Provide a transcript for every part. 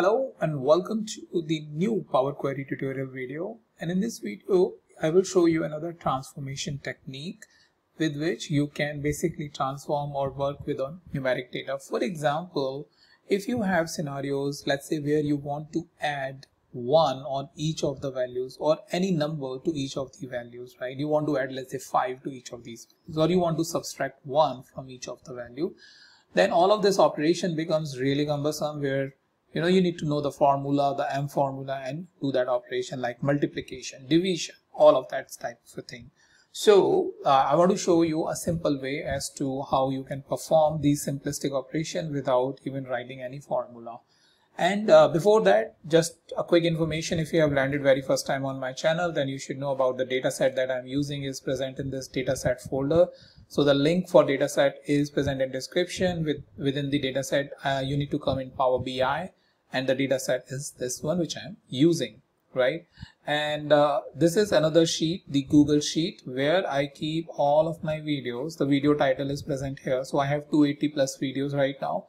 Hello and welcome to the new Power Query tutorial video and in this video I will show you another transformation technique with which you can basically transform or work with on numeric data. For example, if you have scenarios let's say where you want to add 1 on each of the values or any number to each of the values right you want to add let's say 5 to each of these or you want to subtract 1 from each of the value then all of this operation becomes really cumbersome where you know you need to know the formula the m formula and do that operation like multiplication division all of that type of thing so uh, i want to show you a simple way as to how you can perform these simplistic operation without even writing any formula and uh, before that, just a quick information, if you have landed very first time on my channel, then you should know about the dataset that I'm using is present in this dataset folder. So the link for dataset is present in description. With Within the dataset, uh, you need to come in Power BI and the data set is this one which I'm using, right? And uh, this is another sheet, the Google Sheet, where I keep all of my videos. The video title is present here. So I have 280 plus videos right now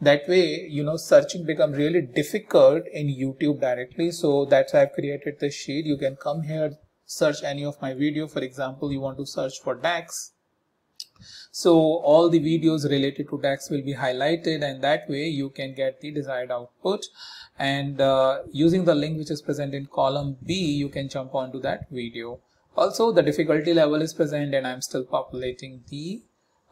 that way you know searching become really difficult in youtube directly so that's why i've created this sheet you can come here search any of my video for example you want to search for dax so all the videos related to dax will be highlighted and that way you can get the desired output and uh, using the link which is present in column b you can jump onto that video also the difficulty level is present and i'm still populating the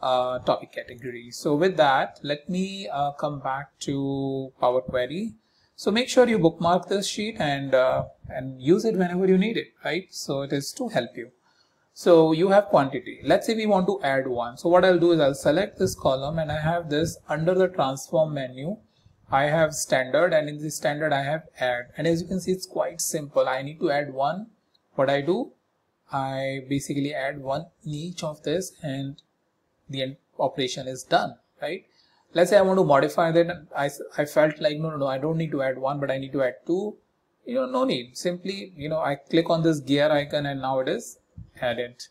uh, topic category. So with that, let me uh, come back to Power Query. So make sure you bookmark this sheet and uh, and use it whenever you need it, right? So it is to help you. So you have quantity. Let's say we want to add one. So what I'll do is I'll select this column and I have this under the transform menu. I have standard and in the standard I have add and as you can see it's quite simple. I need to add one. What I do, I basically add one in each of this and the operation is done, right? Let's say I want to modify that. I, I felt like, no, no, no, I don't need to add one, but I need to add two. You know, no need. Simply, you know, I click on this gear icon and now it is added.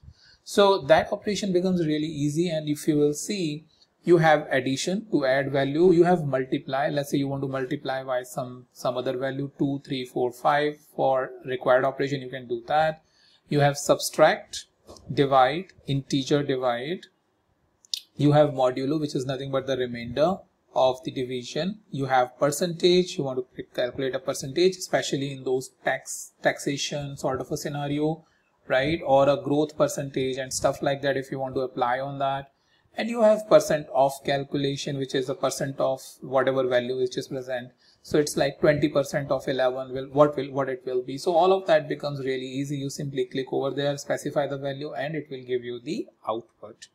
So that operation becomes really easy. And if you will see, you have addition to add value. You have multiply. Let's say you want to multiply by some, some other value, two, three, four, five for required operation. You can do that. You have subtract, divide, integer divide, you have modulo which is nothing but the remainder of the division you have percentage you want to calculate a percentage especially in those tax taxation sort of a scenario right? Or a growth percentage and stuff like that if you want to apply on that and you have percent of calculation which is a percent of whatever value which is present. So it's like 20% of 11 will what will what it will be. So all of that becomes really easy. You simply click over there specify the value and it will give you the output.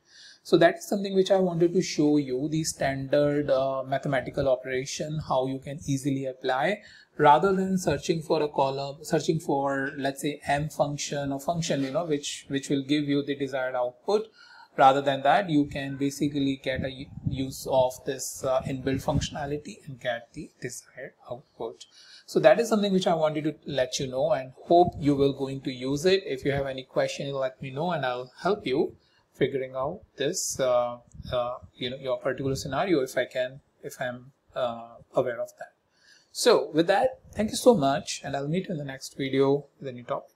So that's something which I wanted to show you the standard uh, mathematical operation, how you can easily apply. Rather than searching for a column, searching for let's say m function or function, you know, which, which will give you the desired output. Rather than that, you can basically get a use of this uh, inbuilt functionality and get the desired output. So that is something which I wanted to let you know and hope you will going to use it. If you have any question, let me know and I'll help you figuring out this uh, uh, you know your particular scenario if I can if I'm uh, aware of that so with that thank you so much and I'll meet you in the next video with a new topic